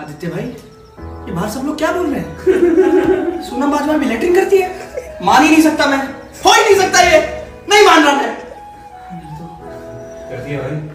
आदित्य भाई, ये बाहर सब लोग क्या बोल रहे हैं? सोनम बाजवा भी लेटरिन करती है। मान ही नहीं सकता मैं। हो ही नहीं सकता ये। नहीं मान रहा मैं। कर दिया भाई।